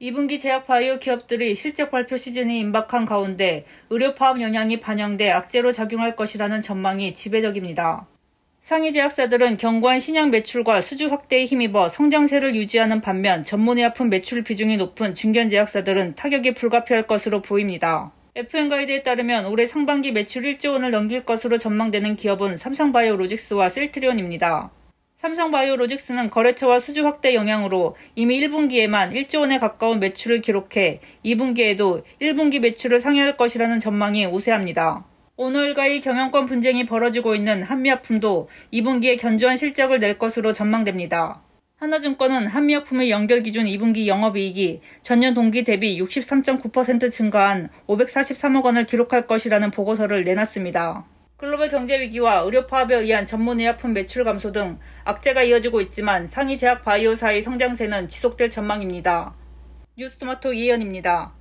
2분기 제약 바이오 기업들이 실적 발표 시즌이 임박한 가운데 의료 파업 영향이 반영돼 악재로 작용할 것이라는 전망이 지배적입니다. 상위 제약사들은 견고한 신약 매출과 수주 확대에 힘입어 성장세를 유지하는 반면 전문의약품 매출 비중이 높은 중견 제약사들은 타격이 불가피할 것으로 보입니다. FN 가이드에 따르면 올해 상반기 매출 1조 원을 넘길 것으로 전망되는 기업은 삼성바이오로직스와 셀트리온입니다. 삼성바이오로직스는 거래처와 수주 확대 영향으로 이미 1분기에만 1조 원에 가까운 매출을 기록해 2분기에도 1분기 매출을 상회할 것이라는 전망이 우세합니다. 오늘과의 경영권 분쟁이 벌어지고 있는 한미약품도 2분기에 견조한 실적을 낼 것으로 전망됩니다. 하나증권은 한미약품의 연결 기준 2분기 영업이익이 전년 동기 대비 63.9% 증가한 543억 원을 기록할 것이라는 보고서를 내놨습니다. 글로벌 경제 위기와 의료 파업에 의한 전문 의약품 매출 감소 등 악재가 이어지고 있지만 상위 제약 바이오사의 성장세는 지속될 전망입니다. 뉴스토마토 이혜연입니다.